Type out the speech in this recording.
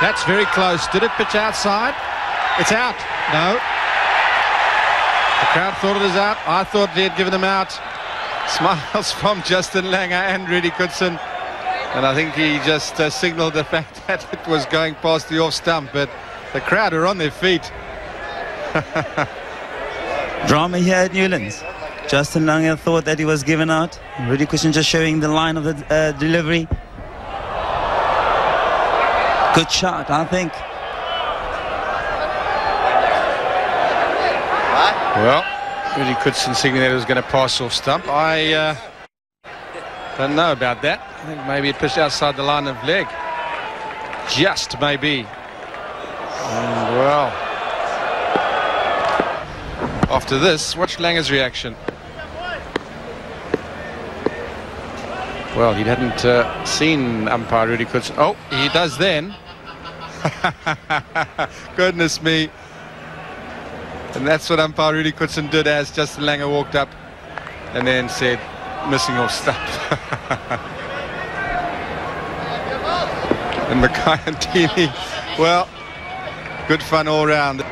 That's very close. Did it pitch outside? It's out. No. The crowd thought it was out. I thought they had given him out. Smiles from Justin Langer and Rudi Koertzen. And I think he just uh, signaled the fact that it was going past the off stump. But the crowd are on their feet. Drama here at Newlands. Justin Langer thought that he was given out. Rudi Koertzen just showing the line of the uh, delivery. Good shot, I think. Well, Rudi Koertzen signaling that it was going to pass off stump. I uh, don't know about that. I think maybe it pushed outside the line of leg. Just maybe. And well, after this, watch Langer's reaction. Well, he hadn't uh, seen umpire Rudi Koertzen. Oh, he does then. Goodness me. And that's what umpire Rudi Koertzen did as Justin Langer walked up and then said, missing off stump. and Makhaya Ntini, well, good fun all round.